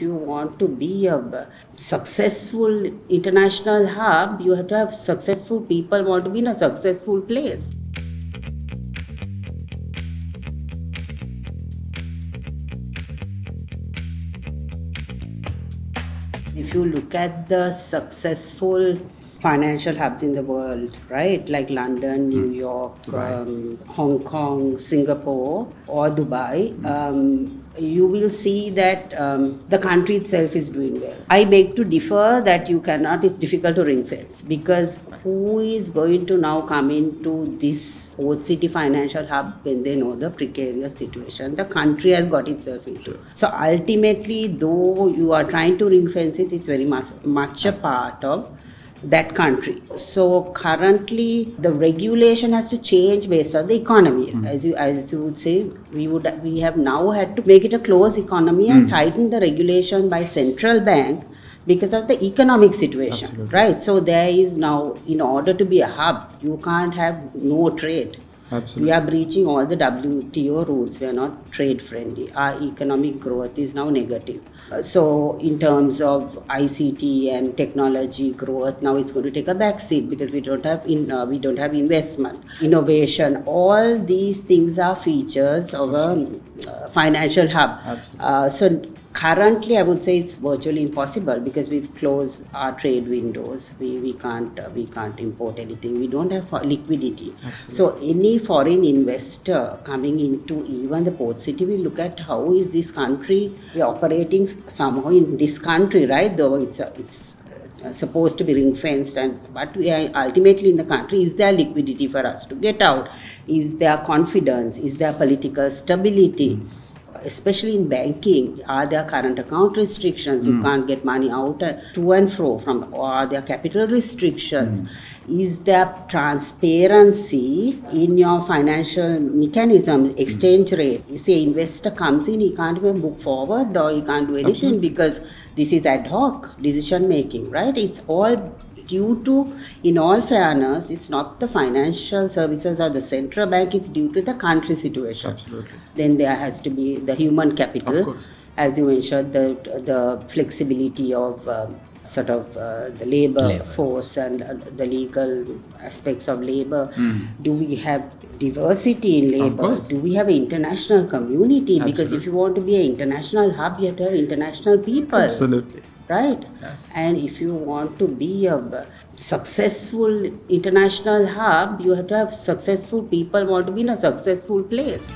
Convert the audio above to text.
if you want to be a successful international hub, you have to have successful people want to be in a successful place. If you look at the successful financial hubs in the world, right? Like London, New York, um, Hong Kong, Singapore, or Dubai. Um, you will see that um, the country itself is doing well. I beg to differ that you cannot, it's difficult to ring fence because who is going to now come into this Port City financial hub when they know the precarious situation the country has got itself into? So ultimately, though you are trying to ring fence it, it's very much, much a part of that country. So currently, the regulation has to change based on the economy. Hmm. As you as you would say, we would we have now had to make it a closed economy and hmm. tighten the regulation by central bank because of the economic situation, right? So there is now, in order to be a hub, you can't have no trade. Absolutely. We are breaching all the WTO rules. We are not trade friendly. Our economic growth is now negative. So, in terms of ICT and technology growth, now it's going to take a back seat because we don't have in uh, we don't have investment, innovation. All these things are features of a uh, financial hub. Absolutely. Uh, so currently, I would say it's virtually impossible because we've closed our trade windows. We, we can't uh, we can't import anything. We don't have uh, liquidity. So any foreign investor coming into even the port city will look at how is this country operating somehow in this country, right? Though it's a, it's uh, supposed to be ring fenced and but we are ultimately in the country is there liquidity for us to get out is there confidence is there political stability especially in banking are there current account restrictions? You hmm. can't get money out uh, to and fro from or are there capital restrictions? Hmm. Is there transparency in your financial mechanism hmm. exchange rate? You say investor comes in he can't even book forward or he can't do anything because this is ad hoc decision making right? It's all due to in all fairness it's not the financial services or the central bank it's due to the country situation Absolutely. then there has to be the human capital Of course. as you mentioned the the flexibility of um, sort of uh, the labor, Labor. force and uh, the legal aspects of labor do we have diversity in labor. Do we have an international community? Because if you want to be an international hub you have to have international people. Absolutely. right? Yes. and if you want to be a successful international hub you have to have successful people want to be in a successful place